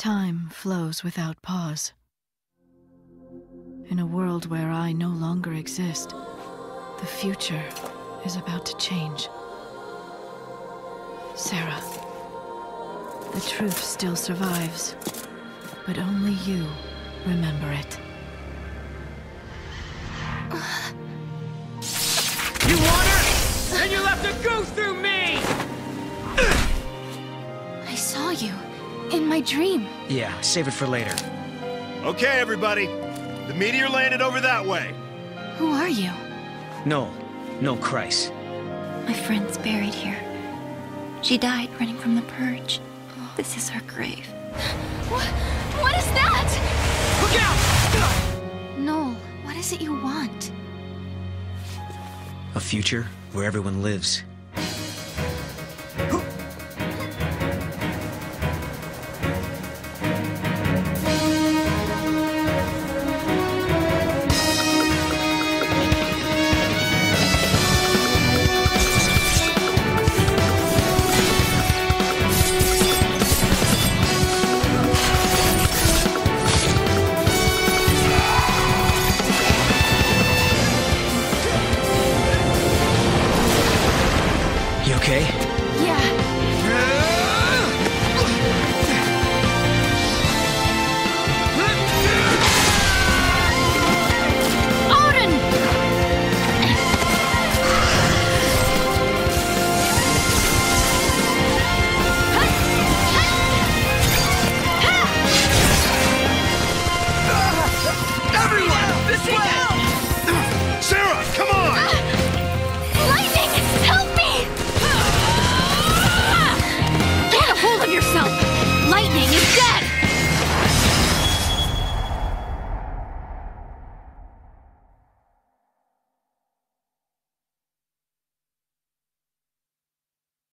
Time flows without pause. In a world where I no longer exist, the future is about to change. Serah, the truth still survives, but only you remember it. You want her? And you left a go through me! I saw you. In my dream. Yeah, save it for later. Okay, everybody. The meteor landed over that way. Who are you? No, no Christ. My friend's buried here. She died running from the purge. This is her grave. What? What is that? Look out! Noel, what is it you want? A future where everyone lives okay? Yeah. Everyone, this way!